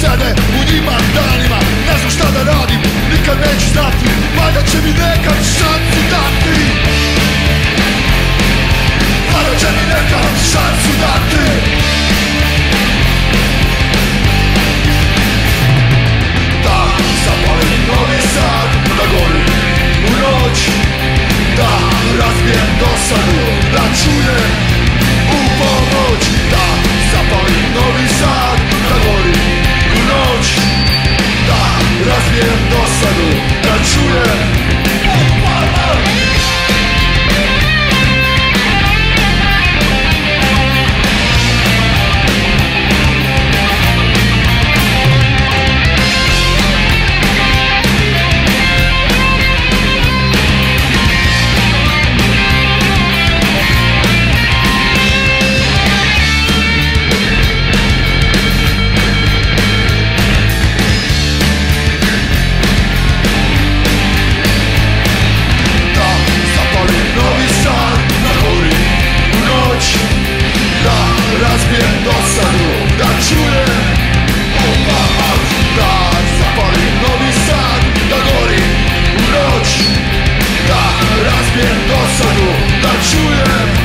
sede u njima danima. Ne znam šta da radim, nikad neću znati Valjda će mi nekad šansu dati. Valjda će mi nekad šansu dati. Da zapalim novi sad Da gori u noć. Da razbijem dosadu Da čujem czule